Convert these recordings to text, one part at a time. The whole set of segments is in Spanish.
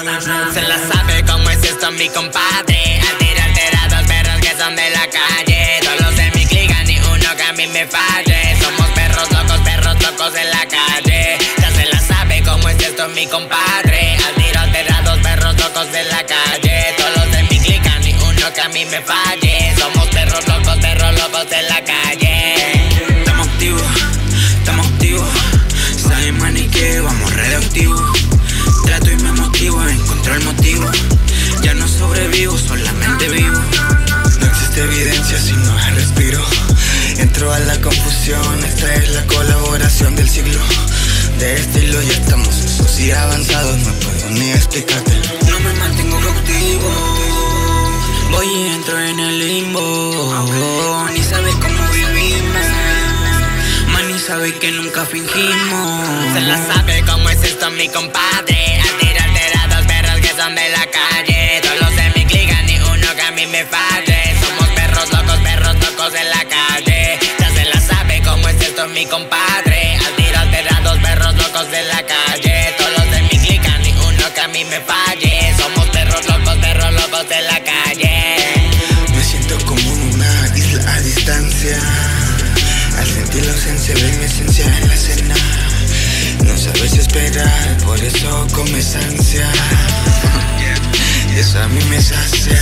Se la sabe cómo es esto mi compadre. Al tirarte dos perros que son de la calle. Todos de mi clica, ni uno que a mí me falle. Somos perros locos, perros locos en la calle. Ya se la sabe cómo es esto mi compadre. Al tirarte perros locos de la calle. Todos de mi clica, ni uno que a mí me falle esta es la colaboración del siglo. De estilo ya estamos. Y avanzados, no puedo ni explicártelo No me mantengo cautivo. Voy y entro en el limbo. Ni sabes cómo vivimos Man, ni sabes que nunca fingimos. Se la sabe cómo es esto mi compadre mi compadre. Al tirarte a dos perros locos de la calle. Todos los de mi clica, ni uno que a mí me falle. Somos perros locos, perros locos de la calle. Me siento como en una isla a distancia. Al sentir la ausencia de mi esencia en la escena. No sabes esperar, por eso comes ansia. Y eso a mí me sacia.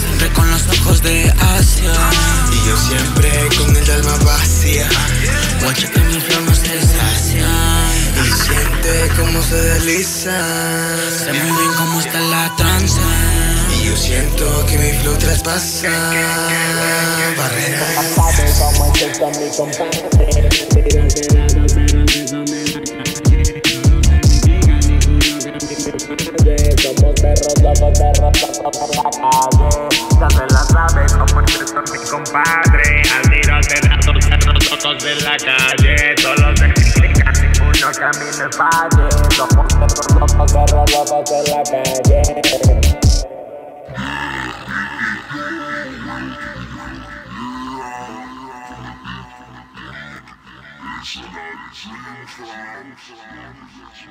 Siempre con los ojos de Asia. Y yo siempre con el alma vacía se desliza. Sé muy bien cómo está la tranza. Y yo siento que mi flow traspasa. Ya se la sabe cómo es esto mi compadre. Al tiro te da dos perros locos de la calle. Todos de mi clica, ninguno que a mí me falle Revolutionary Dream Cloud.